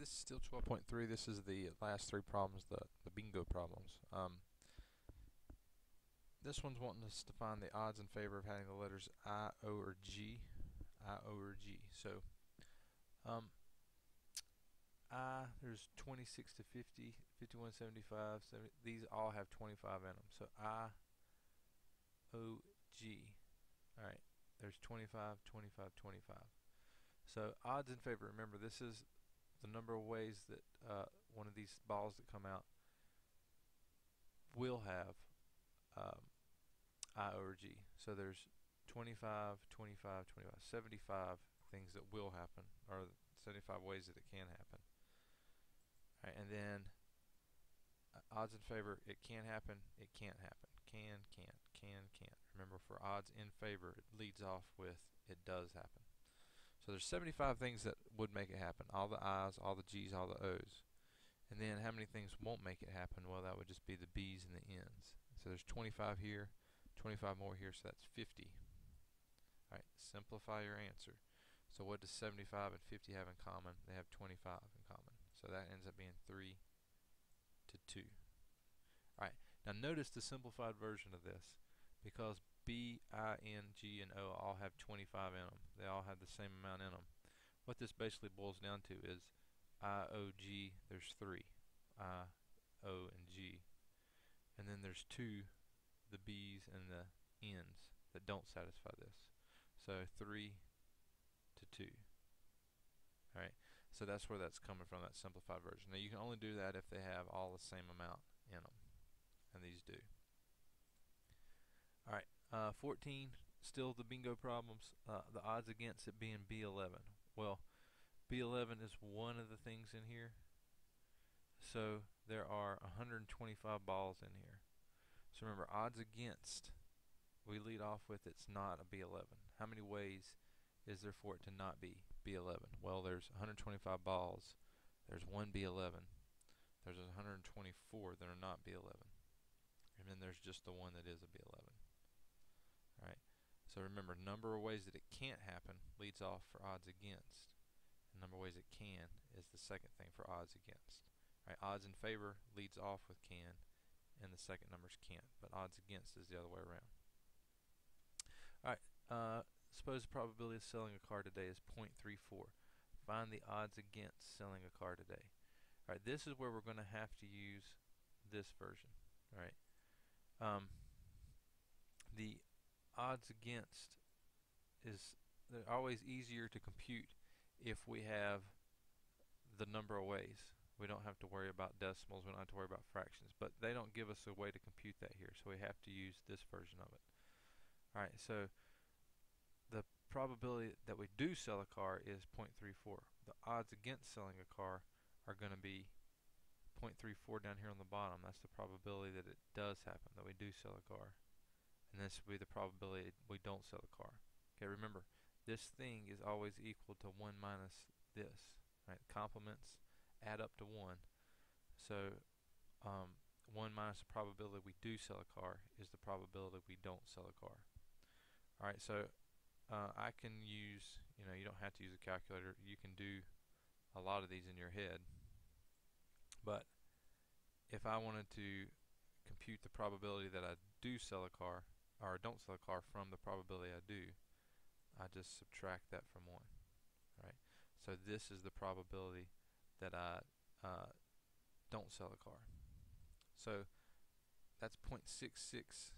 this is still 12.3. This is the last three problems, the, the bingo problems. Um, this one's wanting us to find the odds in favor of having the letters I, O, or G. I, O, or G. So, um, I, there's 26 to 50, 51, 75, 70, these all have 25 in them. So I, O, G. Alright, there's 25, 25, 25. So odds in favor, remember this is the number of ways that uh, one of these balls that come out will have um, I over G. So there's 25, 25, 25, 75 things that will happen, or 75 ways that it can happen. Right, and then uh, odds in favor, it can happen, it can't happen. Can, can't, can, can't. Remember, for odds in favor, it leads off with it does happen. So there's 75 things that would make it happen. All the I's, all the G's, all the O's. And then how many things won't make it happen? Well, that would just be the B's and the N's. So there's 25 here, 25 more here, so that's 50. Alright, simplify your answer. So what does 75 and 50 have in common? They have 25 in common. So that ends up being 3 to 2. Alright, now notice the simplified version of this. Because B, I, N, G, and O all have 25 in them. They all have the same amount in them. What this basically boils down to is I, O, G, there's three. I, O, and G. And then there's two, the B's and the N's, that don't satisfy this. So 3 to 2. Alright, so that's where that's coming from, that simplified version. Now you can only do that if they have all the same amount in them. And these do. Alright, uh, 14, still the bingo problems. Uh, the odds against it being B11. Well, B11 is one of the things in here. So there are 125 balls in here. So remember, odds against, we lead off with it's not a B11. How many ways is there for it to not be B11? Well, there's 125 balls. There's one B11. There's 124 that are not B11. And then there's just the one that is a B11. So remember, number of ways that it can't happen leads off for odds against. Number of ways it can is the second thing for odds against. Right. Odds in favor leads off with can, and the second numbers can't. But odds against is the other way around. All right. Uh, suppose the probability of selling a car today is 0.34. Find the odds against selling a car today. All right. This is where we're going to have to use this version. All right. Um, odds against is they're always easier to compute if we have the number of ways. We don't have to worry about decimals, we don't have to worry about fractions, but they don't give us a way to compute that here, so we have to use this version of it. Alright, so the probability that we do sell a car is 0.34. The odds against selling a car are going to be 0.34 down here on the bottom. That's the probability that it does happen, that we do sell a car and this will be the probability we don't sell the car. Okay, remember, this thing is always equal to 1 minus this. Right? Complements add up to 1. So um, 1 minus the probability we do sell a car is the probability we don't sell a car. Alright, so uh, I can use, you know, you don't have to use a calculator. You can do a lot of these in your head. But if I wanted to compute the probability that I do sell a car, or don't sell a car from the probability I do, I just subtract that from 1. Right? So this is the probability that I uh, don't sell a car. So that's 0.66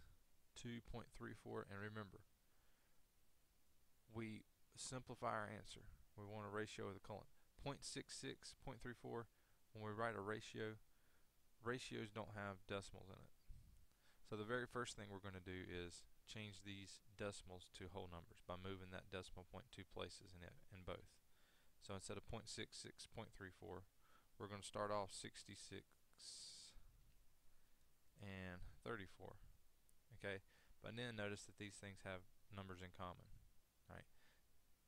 to 0.34 and remember we simplify our answer. We want a ratio of the colon. 0.66, 0.34 when we write a ratio ratios don't have decimals in it. So the very first thing we're going to do is change these decimals to whole numbers by moving that decimal point two places in it in both. So instead of 0.66, 0.34, we're going to start off 66 and 34. Okay, but then notice that these things have numbers in common. Right,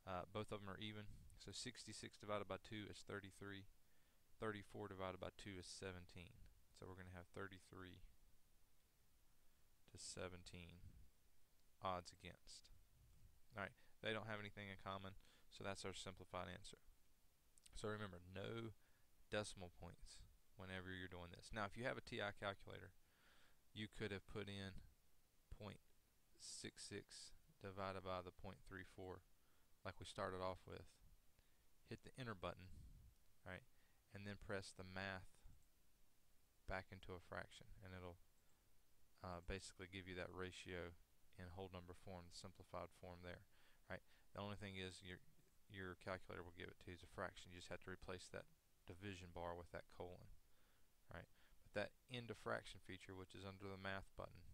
uh, both of them are even. So 66 divided by 2 is 33. 34 divided by 2 is 17. So we're going to have 33 to 17 odds against. Alright, they don't have anything in common, so that's our simplified answer. So remember, no decimal points whenever you're doing this. Now, if you have a TI calculator, you could have put in 0.66 divided by the 0.34 like we started off with. Hit the enter button, right, and then press the math back into a fraction and it'll uh, basically give you that ratio in whole number form, simplified form there, right? The only thing is your your calculator will give it to you as a fraction. You just have to replace that division bar with that colon, right? But that end of fraction feature, which is under the math button,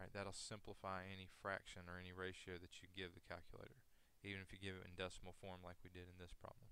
right? That'll simplify any fraction or any ratio that you give the calculator, even if you give it in decimal form like we did in this problem.